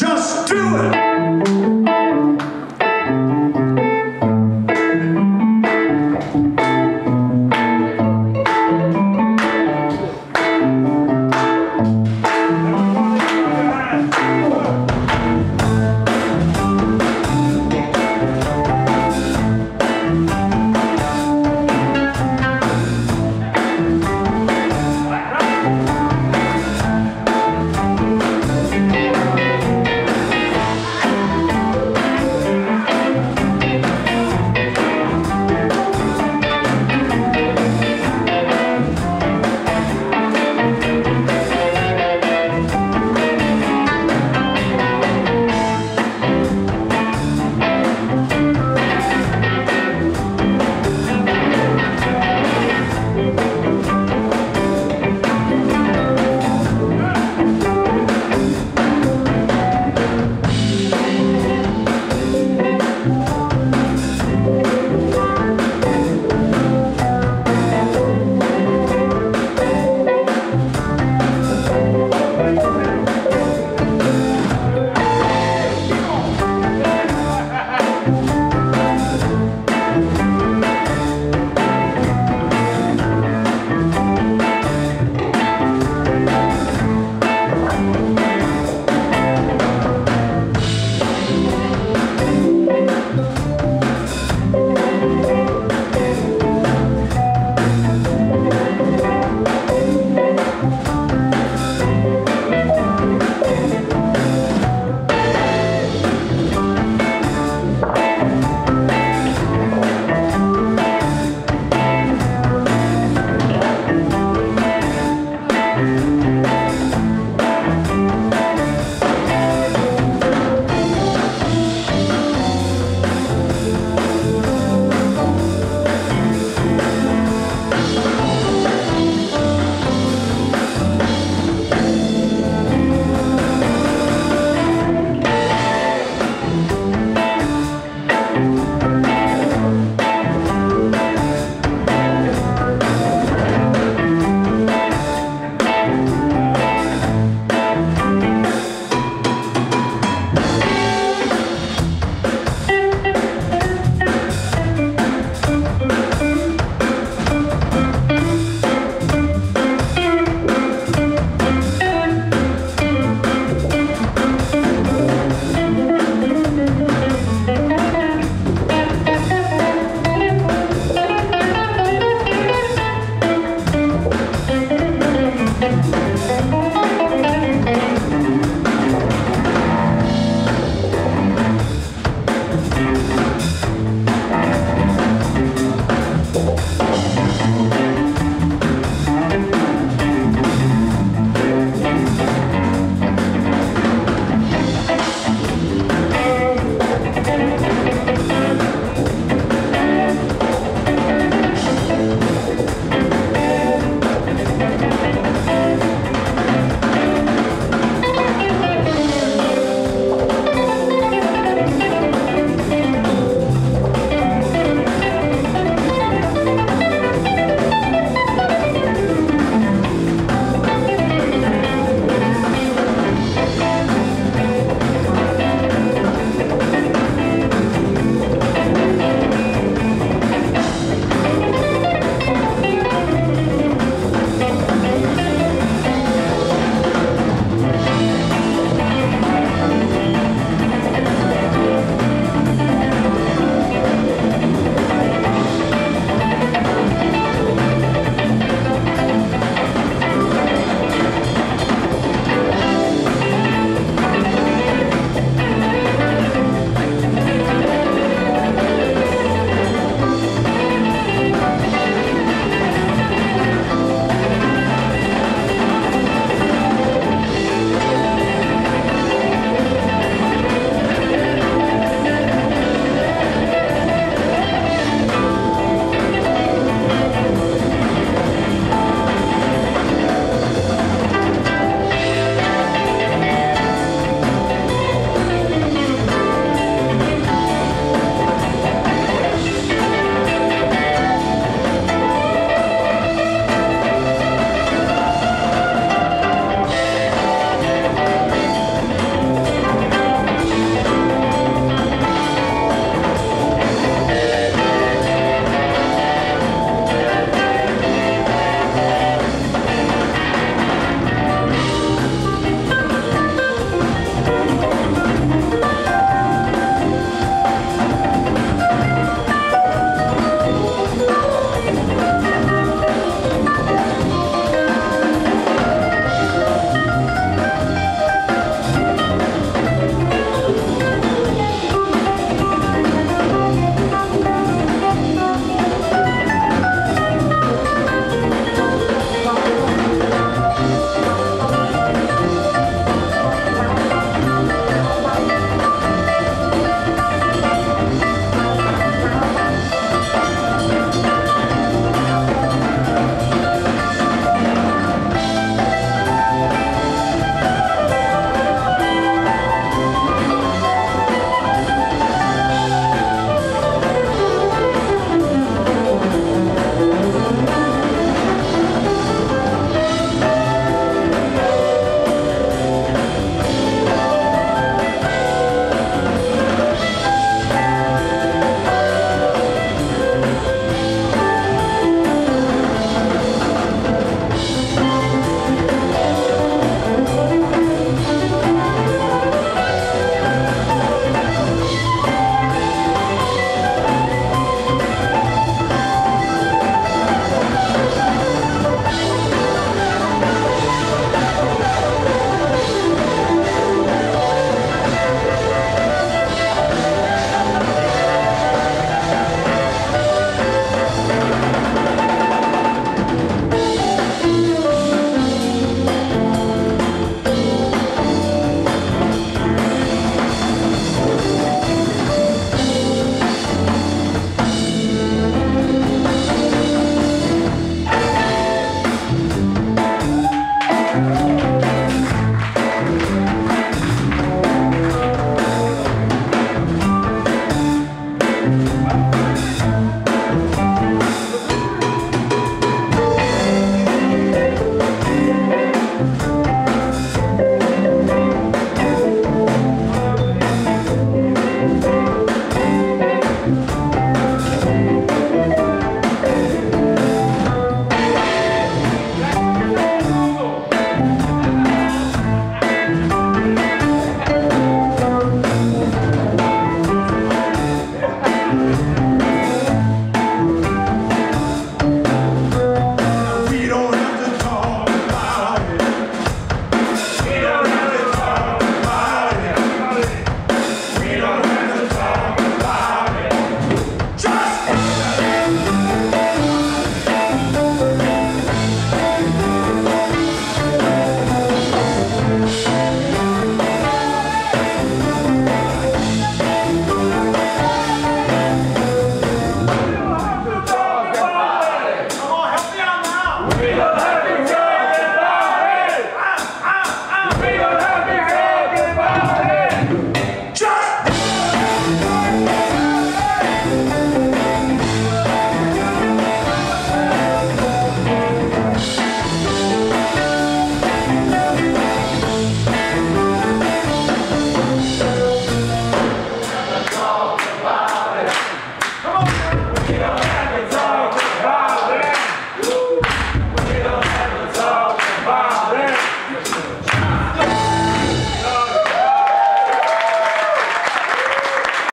Just do it!